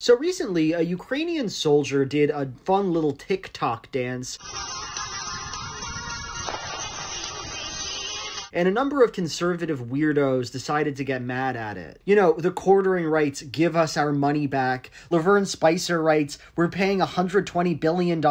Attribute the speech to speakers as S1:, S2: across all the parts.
S1: So recently, a Ukrainian soldier did a fun little TikTok dance. And a number of conservative weirdos decided to get mad at it. You know, the quartering writes, give us our money back. Laverne Spicer writes, we're paying $120 billion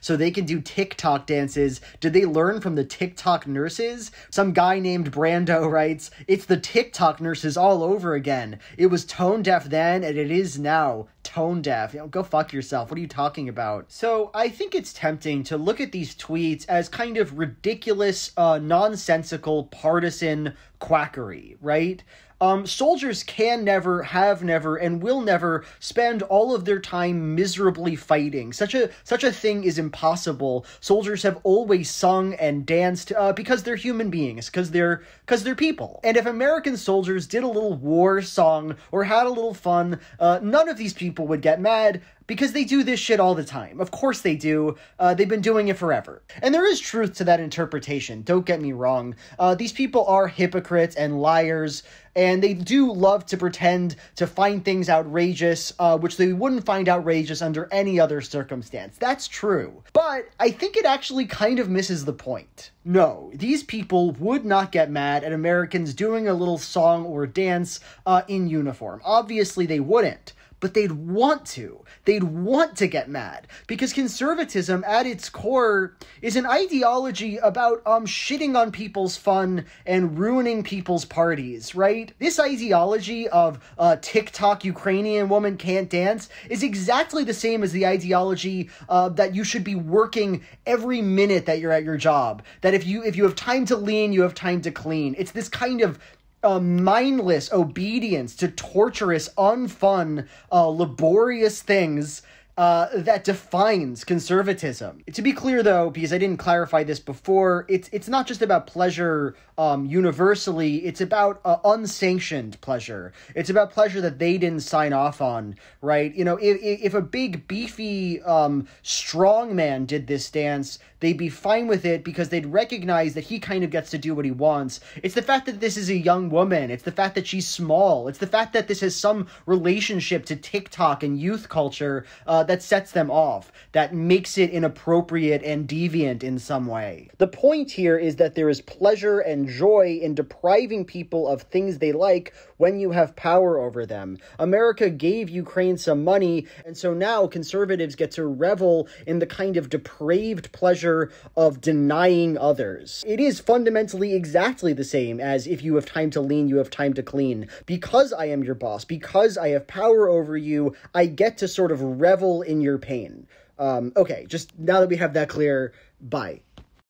S1: so they can do TikTok dances. Did they learn from the TikTok nurses? Some guy named Brando writes, it's the TikTok nurses all over again. It was tone deaf then and it is now tone deaf. You know, go fuck yourself. What are you talking about? So I think it's tempting to look at these tweets as kind of ridiculous, uh, nonsensical, partisan quackery, right? Um, soldiers can never, have never, and will never spend all of their time miserably fighting. Such a such a thing is impossible. Soldiers have always sung and danced uh, because they're human beings, because they're because they're people. And if American soldiers did a little war song or had a little fun, uh, none of these people would get mad because they do this shit all the time. Of course they do. Uh, they've been doing it forever. And there is truth to that interpretation, don't get me wrong. Uh, these people are hypocrites and liars, and they do love to pretend to find things outrageous, uh, which they wouldn't find outrageous under any other circumstance. That's true. But I think it actually kind of misses the point. No, these people would not get mad at Americans doing a little song or dance uh, in uniform. Obviously, they wouldn't but they'd want to. They'd want to get mad because conservatism at its core is an ideology about um shitting on people's fun and ruining people's parties, right? This ideology of uh TikTok Ukrainian woman can't dance is exactly the same as the ideology uh, that you should be working every minute that you're at your job. That if you if you have time to lean, you have time to clean. It's this kind of a mindless obedience to torturous, unfun, uh, laborious things uh, that defines conservatism. To be clear, though, because I didn't clarify this before, it's it's not just about pleasure um, universally. It's about uh, unsanctioned pleasure. It's about pleasure that they didn't sign off on, right? You know, if if a big beefy um, strong man did this dance, they'd be fine with it because they'd recognize that he kind of gets to do what he wants. It's the fact that this is a young woman. It's the fact that she's small. It's the fact that this has some relationship to TikTok and youth culture. Uh, that sets them off, that makes it inappropriate and deviant in some way. The point here is that there is pleasure and joy in depriving people of things they like when you have power over them. America gave Ukraine some money, and so now conservatives get to revel in the kind of depraved pleasure of denying others. It is fundamentally exactly the same as if you have time to lean, you have time to clean. Because I am your boss, because I have power over you, I get to sort of revel in your pain. Um, okay, just now that we have that clear, bye.